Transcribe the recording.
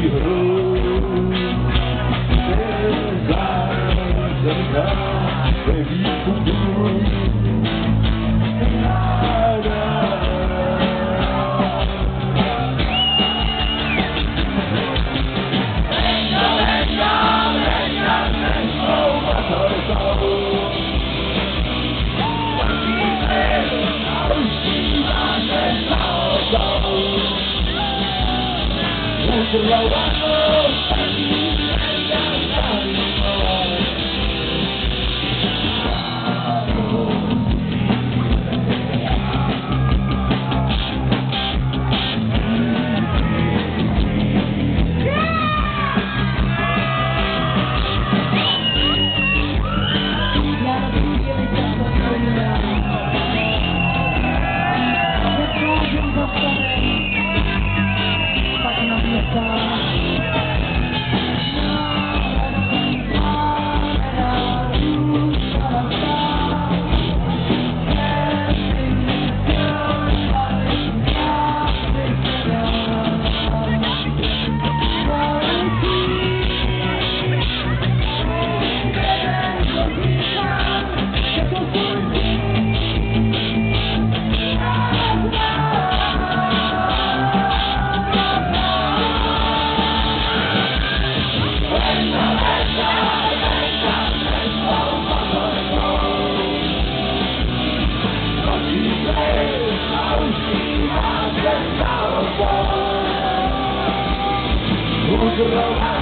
Thank you. Angelo. Angelo. Who's